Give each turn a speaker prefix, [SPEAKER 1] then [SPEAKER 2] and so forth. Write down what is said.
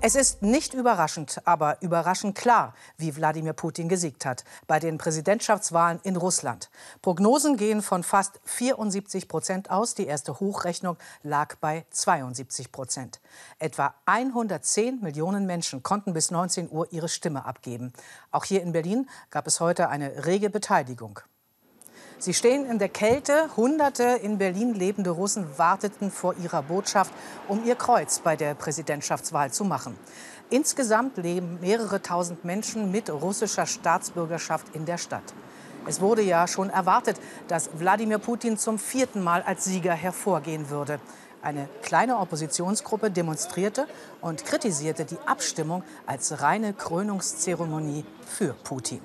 [SPEAKER 1] Es ist nicht überraschend, aber überraschend klar, wie Wladimir Putin gesiegt hat bei den Präsidentschaftswahlen in Russland. Prognosen gehen von fast 74 Prozent aus. Die erste Hochrechnung lag bei 72 Prozent. Etwa 110 Millionen Menschen konnten bis 19 Uhr ihre Stimme abgeben. Auch hier in Berlin gab es heute eine rege Beteiligung. Sie stehen in der Kälte. Hunderte in Berlin lebende Russen warteten vor ihrer Botschaft, um ihr Kreuz bei der Präsidentschaftswahl zu machen. Insgesamt leben mehrere tausend Menschen mit russischer Staatsbürgerschaft in der Stadt. Es wurde ja schon erwartet, dass Wladimir Putin zum vierten Mal als Sieger hervorgehen würde. Eine kleine Oppositionsgruppe demonstrierte und kritisierte die Abstimmung als reine Krönungszeremonie für Putin.